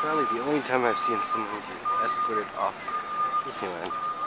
Probably the only time I've seen someone get escorted off Disneyland.